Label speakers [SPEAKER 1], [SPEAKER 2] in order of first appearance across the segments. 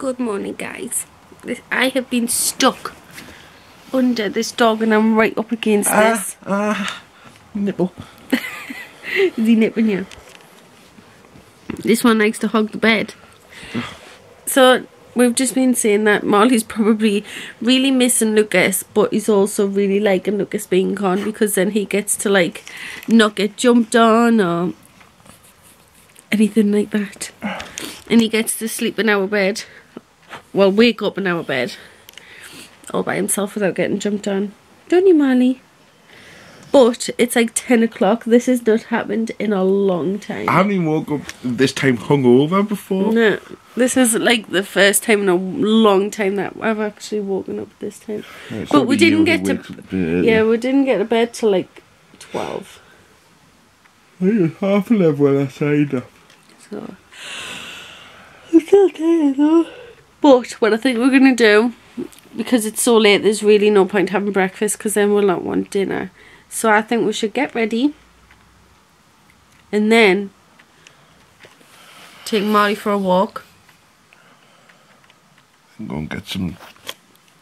[SPEAKER 1] Good morning, guys. This, I have been stuck under this dog and I'm right up against this.
[SPEAKER 2] Ah, nipple.
[SPEAKER 1] Is he nipping you? This one likes to hug the bed. So we've just been saying that Molly's probably really missing Lucas, but he's also really liking Lucas being gone because then he gets to like not get jumped on or anything like that. And he gets to sleep in our bed. Well, wake up in our bed. All by himself without getting jumped on. Don't you, Molly? But it's like 10 o'clock. This has not happened in a long time.
[SPEAKER 2] I haven't even woke up this time hungover before.
[SPEAKER 1] No, this is like the first time in a long time that I've actually woken up this time.
[SPEAKER 2] Yeah,
[SPEAKER 1] but we didn't get to
[SPEAKER 2] wakes up a bit early.
[SPEAKER 1] yeah, we didn't get to bed till like twelve.
[SPEAKER 2] I think it's half eleven when I signed up.
[SPEAKER 1] So I'm still tired though. But what I think we're gonna do, because it's so late, there's really no point having breakfast because then we'll not want dinner. So I think we should get ready, and then take Molly for a walk.
[SPEAKER 2] I'm going to get some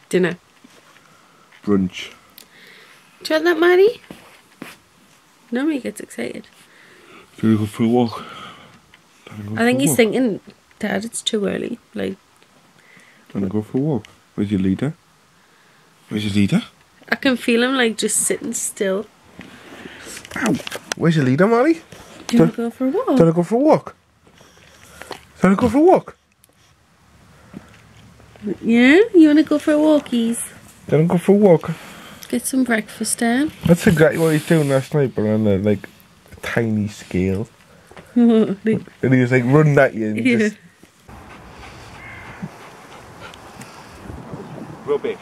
[SPEAKER 1] Dinner.
[SPEAKER 2] brunch.
[SPEAKER 1] Do you want that, Molly? Nobody gets excited.
[SPEAKER 2] Can we go for a walk? Go
[SPEAKER 1] I think he's
[SPEAKER 2] walk?
[SPEAKER 1] thinking, Dad, it's too early. Like,
[SPEAKER 2] We go for a walk? Where's your leader? Where's your leader?
[SPEAKER 1] I can feel him like just sitting still.
[SPEAKER 2] Ow! Where's your leader, Molly?
[SPEAKER 1] Do you want to go for a walk?
[SPEAKER 2] Don't I go for a walk? Don't I go for a walk?
[SPEAKER 1] Yeah? You want to go for a walkies?
[SPEAKER 2] Don't I go for a walk?
[SPEAKER 1] Get some breakfast down.
[SPEAKER 2] That's exactly what he's doing last night, but on a like a tiny scale. And he was like running at you and
[SPEAKER 1] yeah.
[SPEAKER 2] just rubbish.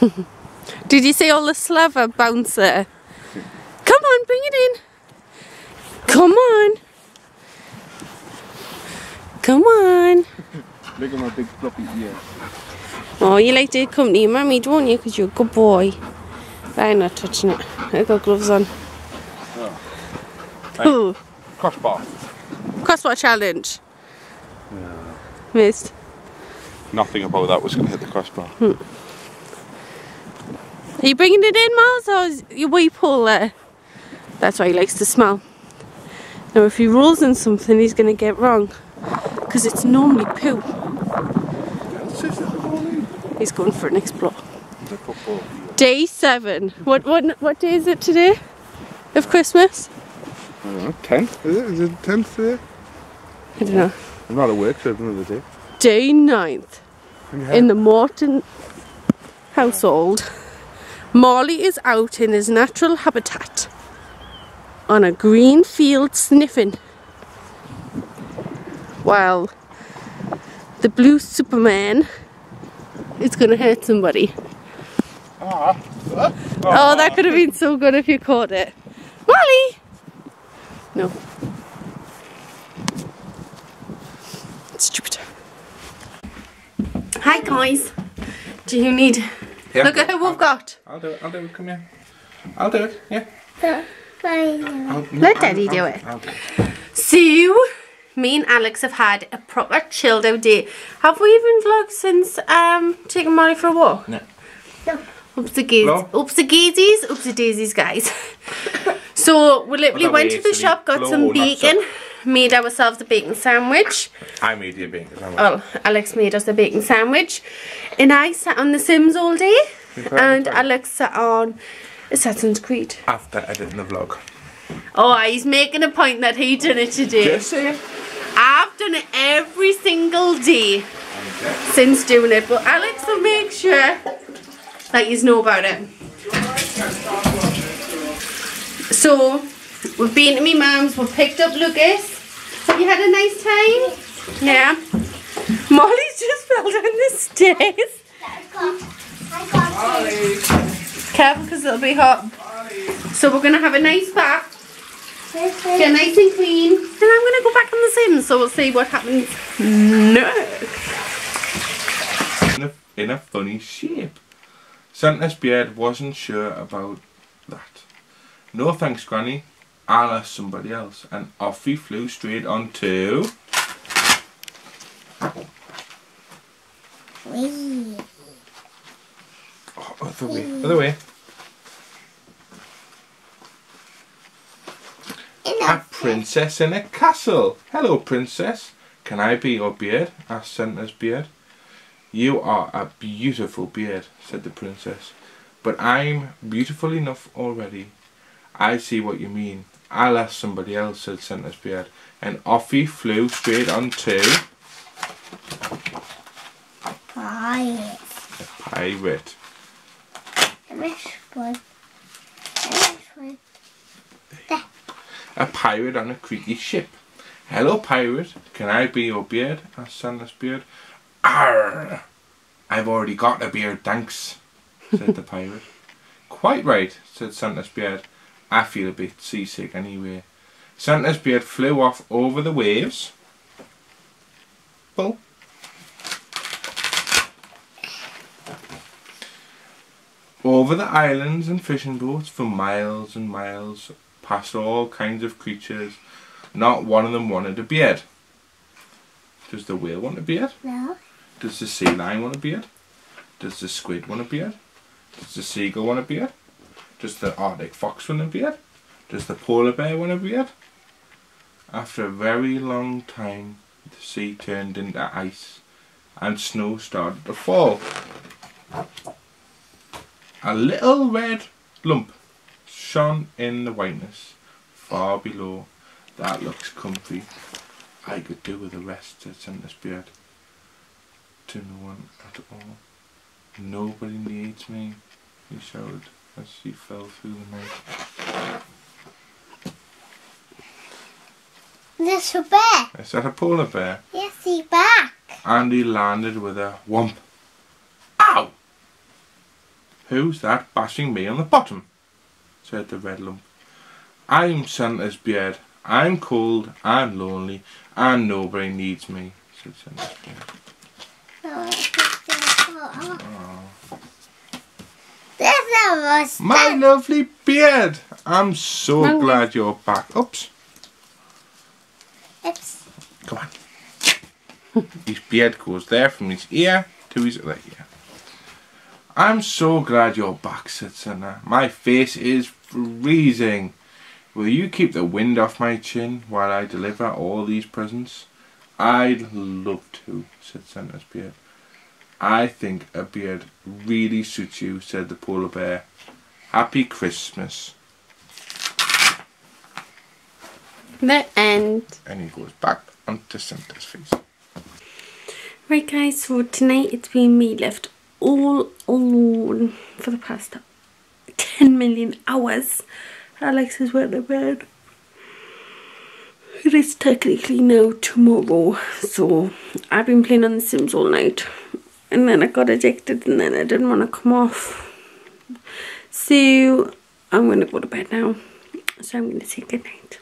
[SPEAKER 1] Did you see all the slava bouncer? Come on, bring it in. Come on. Come on.
[SPEAKER 2] Look at my big floppy ear.
[SPEAKER 1] Oh, you like to accompany your mummy, don't you? Because you're a good boy. I'm not touching it. I've got gloves on. Ooh.
[SPEAKER 2] Crossbar.
[SPEAKER 1] Crossbar challenge. Missed.
[SPEAKER 2] Nothing about that was going to hit the crossbar. Hmm.
[SPEAKER 1] Are you bringing it in, Miles, or is your wee pool there? That's why he likes to smell. Now, if he rolls in something, he's going to get wrong. Because it's normally poo. He's going for an explore. Day seven. What what what day is it today? Of Christmas?
[SPEAKER 2] I don't know. Tenth? Is it? Is it tenth today?
[SPEAKER 1] I don't know.
[SPEAKER 2] I'm not at work, so another day.
[SPEAKER 1] Day ninth. In the Morton household, Molly is out in his natural habitat on a green field sniffing while the blue Superman is going to hurt somebody. Ah. Oh, that could have been so good if you caught it. Molly! No. Guys. Do you need
[SPEAKER 2] Yeah.
[SPEAKER 1] look at who we've got?
[SPEAKER 2] I'll do it. I'll do it. Come here. I'll do it. Yeah. I'll,
[SPEAKER 1] Let Daddy do it.
[SPEAKER 2] I'll do it.
[SPEAKER 1] So me and Alex have had a proper chilled out day. Have we even vlogged since um taking Molly for a walk?
[SPEAKER 2] No.
[SPEAKER 1] Oops the gaze.
[SPEAKER 2] Vlog?
[SPEAKER 1] Oops the gazies. Oops the daisies guys. so we literally went to the shop, got some bacon,
[SPEAKER 2] suck.
[SPEAKER 1] Made ourselves a bacon sandwich.
[SPEAKER 2] I made you a bacon sandwich.
[SPEAKER 1] Well, Alex made us a bacon sandwich, and I sat on The Sims all day, and. Alex sat on Assassin's Creed.
[SPEAKER 2] After editing the vlog.
[SPEAKER 1] Oh, he's making a point that he done it today.
[SPEAKER 2] Just saying.
[SPEAKER 1] I've done it every single day since doing it, but Alex will make sure that you know about it. So, we've been to my mum's, we've picked up Lucas. Have you had a nice time? Yeah. Molly's just fell down the stairs. Careful because it'll be hot. So we're going to have a nice bath. Get nice and clean. And I'm going to go back on the Sims, so we'll see what happens next.
[SPEAKER 2] In a, in a funny shape. Santa's beard wasn't sure about that. No thanks, Granny. I'll somebody else. And off he flew straight onto
[SPEAKER 3] Wee.
[SPEAKER 2] Oh, other way. Other way. A princess in a castle. Hello, princess. Can I be your beard? asked Santa's beard. You are a beautiful beard, said the princess. But I'm beautiful enough already. I see what you mean. I'll ask somebody else, said us beard. And off he flew straight on to
[SPEAKER 3] Quiet.
[SPEAKER 2] a pirate.
[SPEAKER 3] This one. This one.
[SPEAKER 2] A pirate on a creaky ship. Hello, pirate. Can I be your beard? asked Santa's beard. Arr! I've already got a beard, thanks, said the pirate. Quite right, said Santa's beard. I feel a bit seasick anyway. Santa's beard flew off over the waves. Bull. Over the islands and fishing boats for miles and miles, past all kinds of creatures. Not one of them wanted a beard. Does the whale want a beard?
[SPEAKER 3] No.
[SPEAKER 2] Does the sea lion want a beard? Does the squid want a beard? Does the seagull want a beard? Does the arctic fox want a beard? Does the polar bear want a beard? After a very long time, the sea turned into ice and snow started to fall. A little red lump shone in the whiteness far below. That looks comfy. I could do with the rest, said Santa's beard. To no one at all. Nobody needs me, he shouted as he fell through the night.
[SPEAKER 3] There's a bear.
[SPEAKER 2] Is that a polar bear?
[SPEAKER 3] Yes, he's back.
[SPEAKER 2] And he landed with a whomp. Ow! Who's that bashing me on the bottom? said the red lump. I'm Santa's beard. I'm cold and lonely and nobody needs me, said Santa's beard.
[SPEAKER 3] No, it's just a- There's a mustache.
[SPEAKER 2] My lovely beard! I'm so
[SPEAKER 1] No.
[SPEAKER 2] glad you're back. Oops.
[SPEAKER 3] It's
[SPEAKER 2] Come on. his beard goes there from his ear to his other ear. I'm so glad you're back, said Santa. My face is freezing. Will you keep the wind off my chin while I deliver all these presents? I'd love to, said Santa's beard. I think a beard really suits you, said the polar bear. Happy Christmas.
[SPEAKER 1] The end.
[SPEAKER 2] And he goes back onto Santa's face.
[SPEAKER 1] Right guys, so tonight it's been me left all alone for the past 10 million hours. Alex is went to bed. It is technically now tomorrow, so I've been playing on The Sims all night. And then I got addicted and then I didn't want to come off. So I'm going to go to bed now. So I'm going to say good night.